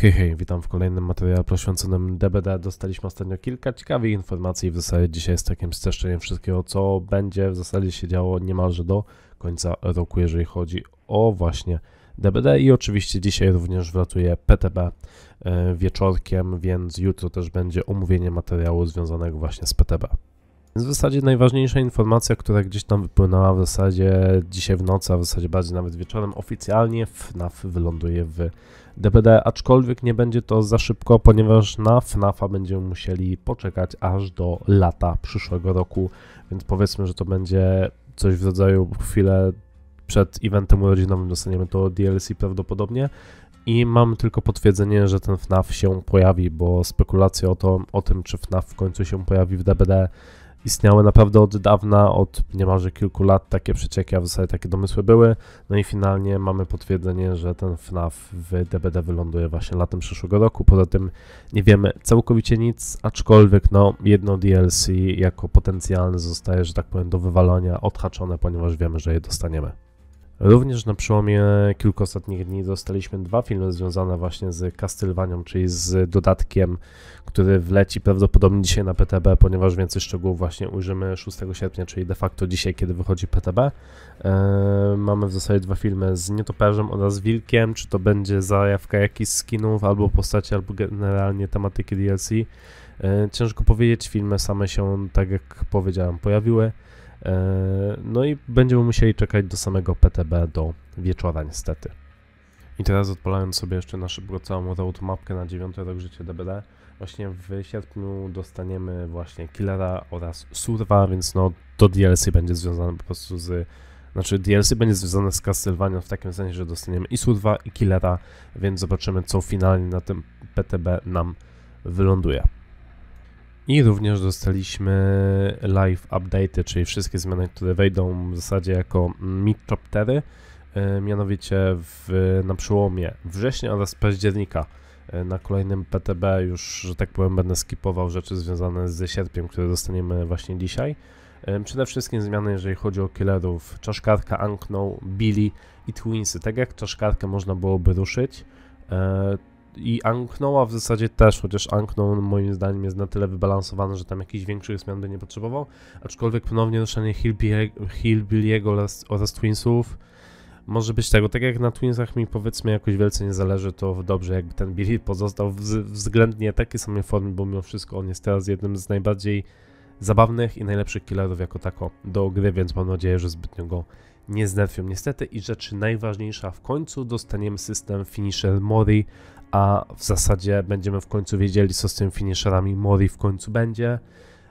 Hej, hej, witam w kolejnym materiale poświęconym DBD. Dostaliśmy ostatnio kilka ciekawych informacji. W zasadzie dzisiaj jest takim streszczeniem wszystkiego, co będzie w zasadzie się działo niemalże do końca roku, jeżeli chodzi o właśnie DBD. I oczywiście dzisiaj również wlatuje PTB e, wieczorkiem, więc jutro też będzie omówienie materiału związanego właśnie z PTB. Więc w zasadzie najważniejsza informacja, która gdzieś tam wypłynęła w zasadzie dzisiaj w nocy, a w zasadzie bardziej nawet wieczorem, oficjalnie FNAF wyląduje w DBD, aczkolwiek nie będzie to za szybko, ponieważ na FNAFa będziemy musieli poczekać aż do lata przyszłego roku, więc powiedzmy, że to będzie coś w rodzaju chwilę przed eventem urodzinowym dostaniemy to DLC prawdopodobnie. I mam tylko potwierdzenie, że ten FNAF się pojawi, bo spekulacje o, to, o tym, czy FNAF w końcu się pojawi w DBD istniały naprawdę od dawna, od niemalże kilku lat takie przecieki, a w zasadzie takie domysły były. No i finalnie mamy potwierdzenie, że ten FNAF w DBD wyląduje właśnie latem przyszłego roku. Poza tym nie wiemy całkowicie nic, aczkolwiek no jedno DLC jako potencjalne zostaje, że tak powiem, do wywalania odhaczone, ponieważ wiemy, że je dostaniemy. Również na przełomie kilku ostatnich dni dostaliśmy dwa filmy związane właśnie z Castlevanią, czyli z dodatkiem, który wleci prawdopodobnie dzisiaj na PTB, ponieważ więcej szczegółów właśnie ujrzymy 6 sierpnia, czyli de facto dzisiaj, kiedy wychodzi PTB. Eee, mamy w zasadzie dwa filmy z Nietoperzem oraz Wilkiem, czy to będzie zajawka jakichś skinów, albo postaci, albo generalnie tematyki DLC. Eee, ciężko powiedzieć, filmy same się, tak jak powiedziałem, pojawiły. E, no i będziemy musieli czekać do samego PTB do wieczora niestety. I teraz odpalając sobie jeszcze na szybko całą roadmapkę na 9 rok życia DBD, właśnie w sierpniu dostaniemy właśnie Killera oraz Surwa, więc no to DLC będzie związane po prostu z... Znaczy DLC będzie związane z Castlevania w takim sensie, że dostaniemy i Surwa i Killera, więc zobaczymy co finalnie na tym PTB nam wyląduje. I również dostaliśmy live update, czyli wszystkie zmiany, które wejdą w zasadzie jako mid chaptery, e, mianowicie w, na przełomie września oraz października. E, na kolejnym PTB już, że tak powiem, będę skipował rzeczy związane ze sierpniem, które dostaniemy właśnie dzisiaj. E, przede wszystkim zmiany, jeżeli chodzi o killerów. Czaszkarka, Anknął, Billy i Twinsy. Tak jak czaszkarkę można byłoby ruszyć, i Anknoła w zasadzie też, chociaż Anknoł moim zdaniem jest na tyle wybalansowany, że tam jakichś większych zmian by nie potrzebował, aczkolwiek ponownie noszenie Hillbilly'ego oraz, Twinsów może być tego, tak jak na Twinsach mi powiedzmy jakoś wielce nie zależy, to dobrze jakby ten Billy pozostał w względnie takiej samej formie, bo mimo wszystko on jest teraz jednym z najbardziej zabawnych i najlepszych killerów jako tako do gry, więc mam nadzieję, że zbytnio go nie znerfią. Niestety i rzeczy najważniejsza w końcu dostaniemy system Finisher Mori, a w zasadzie będziemy w końcu wiedzieli, co z tymi finisherami Mori w końcu będzie,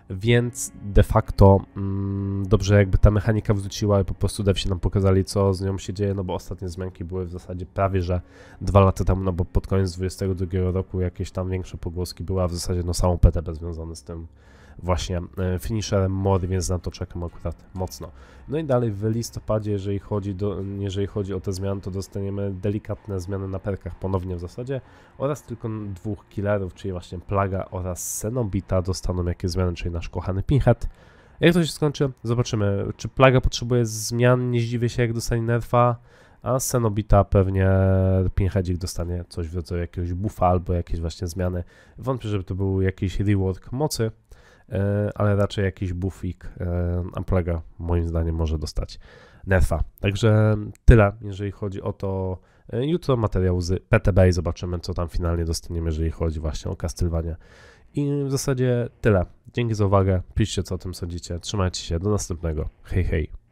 więc de facto mm, dobrze jakby ta mechanika wróciła i po prostu devsi nam pokazali, co z nią się dzieje, no bo ostatnie zmianki były w zasadzie prawie, że dwa lata temu, no bo pod koniec 22 roku jakieś tam większe pogłoski były, a w zasadzie no samą PTB związane z tym właśnie e, finisherem mody, więc na to czekam akurat mocno. No i dalej w listopadzie, jeżeli chodzi, do, jeżeli chodzi o te zmiany, to dostaniemy delikatne zmiany na perkach ponownie w zasadzie oraz tylko dwóch killerów, czyli właśnie Plaga oraz Senobita dostaną jakieś zmiany, czyli nasz kochany Pinhead. Jak to się skończy? Zobaczymy. Czy Plaga potrzebuje zmian? Nie zdziwię się, jak dostanie nerfa, a Senobita pewnie Pinheadzik dostanie coś w rodzaju jakiegoś buffa albo jakieś właśnie zmiany. Wątpię, żeby to był jakiś rework mocy, ale raczej jakiś buffik e, Amplega moim zdaniem może dostać nerfa. Także tyle, jeżeli chodzi o to. E, jutro materiał z PTB i zobaczymy, co tam finalnie dostaniemy, jeżeli chodzi właśnie o Castlevania. I w zasadzie tyle. Dzięki za uwagę. Piszcie, co o tym sądzicie. Trzymajcie się. Do następnego. Hej, hej.